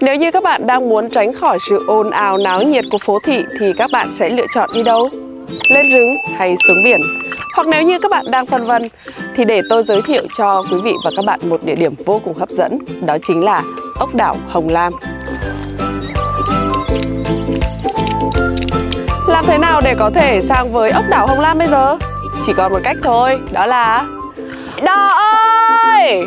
Nếu như các bạn đang muốn tránh khỏi sự ồn ào náo nhiệt của phố thị thì các bạn sẽ lựa chọn đi đâu? Lên rừng hay xuống biển? Hoặc nếu như các bạn đang phân vân thì để tôi giới thiệu cho quý vị và các bạn một địa điểm vô cùng hấp dẫn, đó chính là ốc đảo Hồng Lam. Làm thế nào để có thể sang với ốc đảo Hồng Lam bây giờ? Chỉ còn một cách thôi, đó là Đò ơi!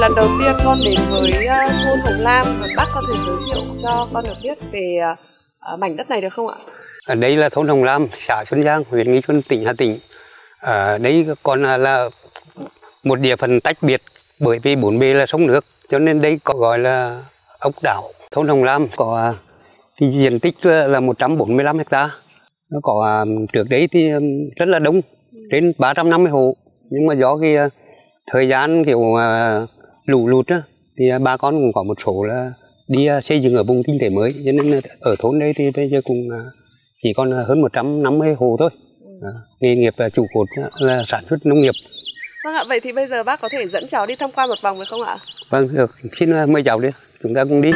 Lần đầu tiên con đến với uh, thôn Hồng Lam và bác có thể giới thiệu cho con được biết về uh, mảnh đất này được không ạ? Ở đây là thôn Hồng Lam, xã Xuân Giang, huyện Nghi Xuân, tỉnh Hà Tĩnh. Ở đây còn là một địa phận tách biệt bởi vì bốn bề là sông nước, cho nên đây có gọi là ốc đảo. Thôn Hồng Lam có thì diện tích là 145 hecta. Nó có trước đấy thì rất là đông, trên 350 hộ. Nhưng mà do cái thời gian kiểu lũ lụt á, thì bà con cũng có một số là đi xây dựng ở vùng kinh tế mới, cho nên ở thôn đây thì bây giờ cũng chỉ còn hơn 150 hộ thôi. À, nghề nghiệp chủ cột là sản xuất nông nghiệp. Vâng ạ, vậy thì bây giờ bác có thể dẫn cháu đi tham quan một vòng được không ạ? Vâng, được. Xin mời cháu đi, chúng ta cùng đi.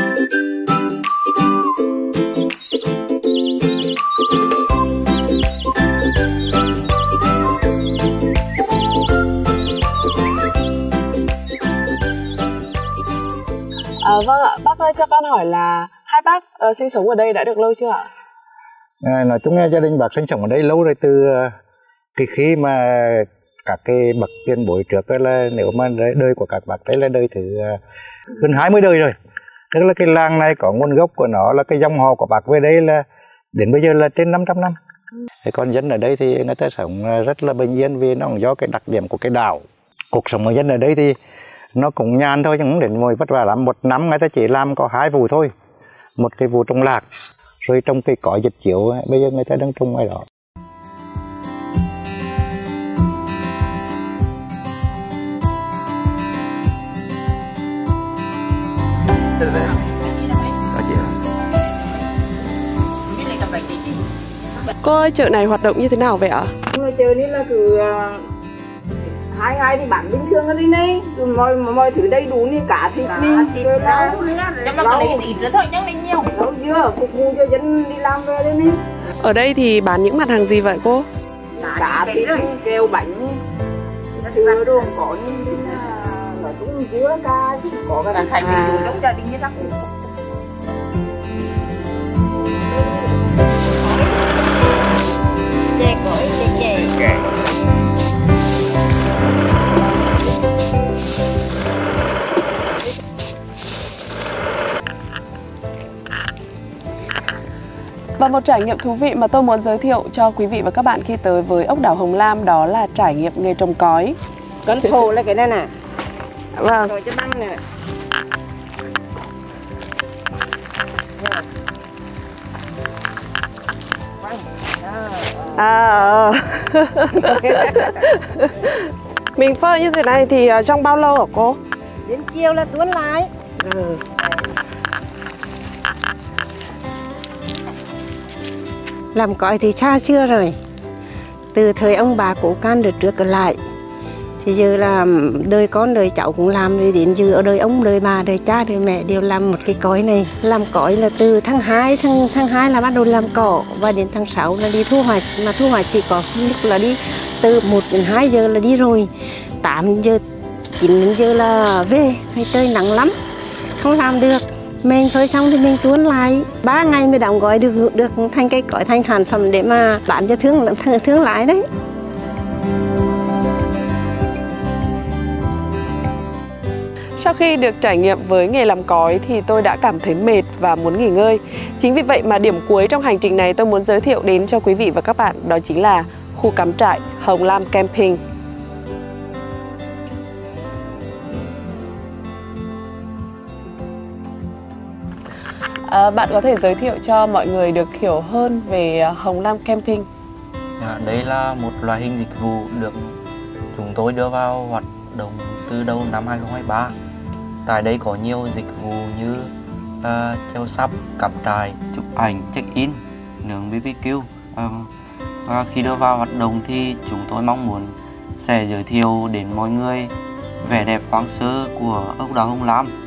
À, vâng ạ, bác ơi cho con hỏi là hai bác uh, sinh sống ở đây đã được lâu chưa ạ? À, nói chung gia đình bác sinh sống ở đây lâu rồi từ từ khi mà các cái bậc tiền bối trước đó là nếu mà đời của các bác đấy là đời thứ hơn 20 đời rồi. Tức là cái làng này có nguồn gốc của nó là cái dòng họ của bác về đây là đến bây giờ là trên 500 năm. Thì con dân ở đây thì người ta sống rất là bình yên vì nó cũng do cái đặc điểm của cái đảo. Cuộc sống người dân ở đây thì nó cũng nhàn thôi chứ không đến ngồi vất vả lắm. Một năm người ta chỉ làm có hai vụ thôi. Một cái vụ trồng lạc rồi trong cái cỏ dịch chiếu bây giờ người ta đang trồng ngoài đó. Cô ơi, chợ này hoạt động như thế nào vậy ạ? Người chợ này là cứ hai hai đi bán bình thường ở đây này. Mọi mọi thứ đầy đủ như cả thịt đi rồi là trong đó có lấy ít nữa thôi chẳng lấy nhiều. Rau dưa phục vụ cho dân đi làm về đây này. Ở đây thì bán những mặt hàng gì vậy cô? Cả thịt kêu bánh. Dưa đồ có như nói chung dưa ca chứ có cả thành à. trong gia đình như các chè cội chè chè Và một trải nghiệm thú vị mà tôi muốn giới thiệu cho quý vị và các bạn khi tới với ốc đảo Hồng Lam đó là trải nghiệm nghề trồng cói. Cấn thổ là cái này nè. Vâng. Rồi cho băng nè. À, mình phơi như thế này thì trong bao lâu hả cô? Đến chiều là tuôn lại. Ừ. Làm cõi thì xa xưa rồi. Từ thời ông bà cổ can được trước lại, Thì giờ là đời con đời cháu cũng làm rồi, đến giờ ở đời ông, đời bà, đời cha, đời mẹ đều làm một cái cõi này. Làm cõi là từ tháng 2 tháng tháng 2 là bắt đầu làm cỏ, và đến tháng 6 là đi thu hoạch. Mà thu hoạch chỉ có lúc là đi từ 1 đến 2 giờ là đi rồi 8 giờ 9 giờ là về. Hay trời nắng lắm, không làm được mình phơi xong thì mình tuôn lại ba ngày mới đóng gói được được thành cái gói thành sản phẩm để mà bán cho thương thương lái đấy Sau khi được trải nghiệm với nghề làm cói thì tôi đã cảm thấy mệt và muốn nghỉ ngơi. Chính vì vậy mà điểm cuối trong hành trình này tôi muốn giới thiệu đến cho quý vị và các bạn đó chính là khu cắm trại Hồng Lam Camping. À, bạn có thể giới thiệu cho mọi người được hiểu hơn về ờ, Hồng Lam Camping. À, đây là một loại hình dịch vụ được chúng tôi đưa vào hoạt động từ đầu năm 2023. Tại đây có nhiều dịch vụ như ờ, uh, treo sắp, cắm trại, chụp ảnh, check-in, nướng BBQ. Uh, và khi đưa vào hoạt động thì chúng tôi mong muốn sẽ giới thiệu đến mọi người vẻ đẹp hoang sơ của ốc đảo Hồng Lam